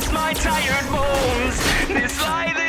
past my tired bones. This life.